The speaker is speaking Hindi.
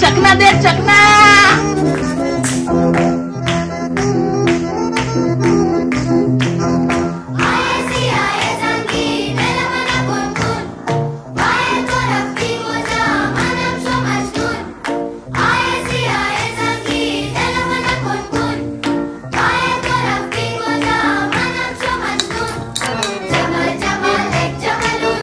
चकना दे चकना